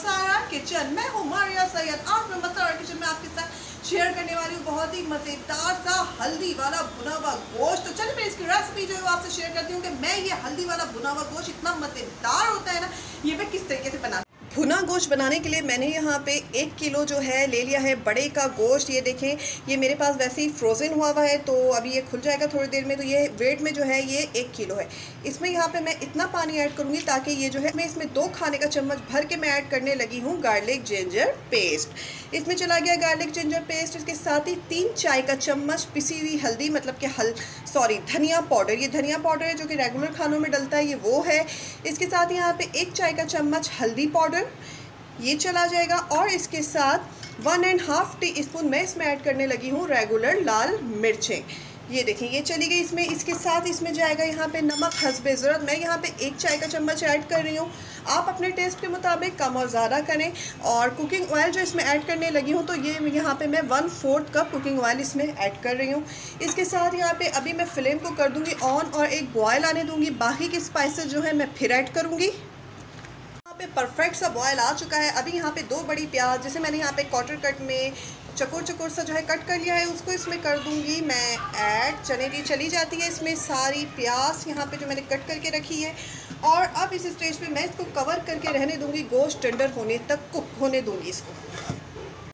Kitchen मैं हूँ मारिया सैयद। आज मैं मसारा किचन में आपके साथ शेयर करने वाली हूँ बहुत ही मज़ेदार सा हल्दी वाला भुना हुआ गोश्त। तो चलिए मैं इसकी रेसिपी जो है वो आपसे शेयर करती हूँ कि मैं ये हल्दी वाला भुना हुआ गोश्त इतना मज़ेदार होता है ना, ये मैं किस तरीके से बना गोश्त बनाने के लिए मैंने यहाँ पे एक किलो जो है ले लिया है बड़े का गोश्त। ये देखें, ये मेरे पास वैसे ही फ्रोज़न हुआ हुआ है तो अभी ये खुल जाएगा थोड़ी देर में। तो ये वेट में जो है ये एक किलो है। इसमें यहाँ पे मैं इतना पानी ऐड करूँगी ताकि ये जो है, मैं इसमें दो खाने का चम्मच भर के मैं ऐड करने लगी हूँ गार्लिक जिंजर पेस्ट इसमें चला गया गार्लिक जिंजर पेस्ट इसके साथ ही तीन चाय का चम्मच पिसी हुई हल्दी मतलब कि हल सॉरी धनिया पाउडर ये धनिया पाउडर है जो कि रेगुलर खानों में डलता है, ये वो है। इसके साथ यहाँ पे एक चाय का चम्मच हल्दी पाउडर ये चला जाएगा और इसके साथ one and half teaspoon मैं इसमें ऐड करने लगी हूँ रेगुलर लाल मिर्चें। ये देखें, ये चली गई इसमें। इसके साथ इसमें जाएगा यहाँ पे नमक, हसबे ज़रूरत। मैं यहाँ पे एक चाय का चम्मच ऐड कर रही हूँ। आप अपने टेस्ट के मुताबिक कम और ज़्यादा करें और कुकिंग ऑयल जो इसमें ऐड करने लगी हूँ तो ये यहाँ पे मैं one fourth cup cooking oil इसमें ऐड कर रही हूँ। इसके साथ यहाँ पे अभी मैं फ्लेम को कर दूँगी ऑन और एक बॉयल आने दूँगी। बाकी के स्पाइसेस जो है मैं फिर ऐड करूँगी। पे परफेक्ट सा बॉयल आ चुका है। अभी यहाँ पे दो बड़ी प्याज, जैसे मैंने यहाँ पे क्वार्टर कट में चकोर चकोर सा जो है कट कर लिया है, उसको इसमें कर दूँगी मैं ऐड चने की चली जाती है। इसमें सारी प्याज यहाँ पे जो मैंने कट करके रखी है और अब इस स्टेज पे मैं इसको कवर करके रहने दूँगी। गोश्त टेंडर होने तक कुक होने दूँगी इसको।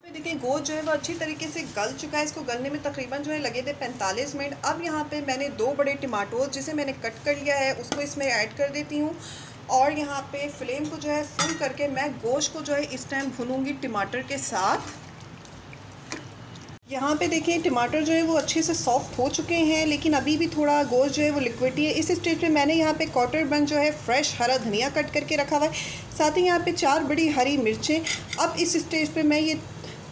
देखिए, गोश्त जो है वो अच्छी तरीके से गल चुका है। इसको गलने में तकरीबन जो है लगे थे 45 मिनट। अब यहाँ पे मैंने दो बड़े टमाटोज जिसे मैंने कट कर लिया है, उसको इसमें ऐड कर देती हूँ। और यहाँ पे फ्लेम को जो है फुल करके मैं गोश्त को जो है इस टाइम भूनूँगी टमाटर के साथ। यहाँ पे देखें टमाटर जो है वो अच्छे से सॉफ्ट हो चुके हैं, लेकिन अभी भी थोड़ा गोश्त जो है वो लिक्विडी है इस स्टेज पे मैंने यहाँ पे क्वार्टर बन जो है फ्रेश हरा धनिया कट करके रखा हुआ है। साथ ही यहाँ पे चार बड़ी हरी मिर्चें। अब इस स्टेज पे मैं ये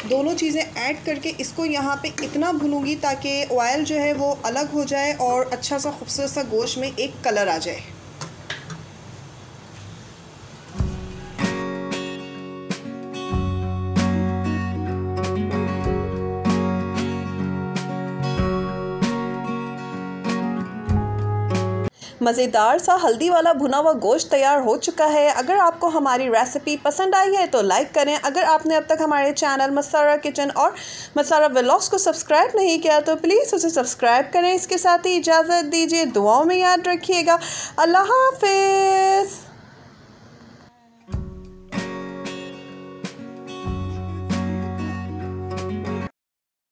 दोनों चीज़ें ऐड करके इसको यहाँ पे इतना भूनूँगी ताकि ऑयल जो है वो अलग हो जाए और अच्छा सा, खूबसूरत सा गोश्त में एक कलर आ जाए। मज़ेदार सा हल्दी वाला भुना हुआ गोश्त तैयार हो चुका है। अगर आपको हमारी रेसिपी पसंद आई है तो लाइक करें। अगर आपने अब तक हमारे चैनल मसारा किचन और मसारा व्लॉग्स को सब्सक्राइब नहीं किया तो प्लीज़ उसे सब्सक्राइब करें। इसके साथ ही इजाज़त दीजिए, दुआओं में याद रखिएगा। अल्लाह हाफिज़।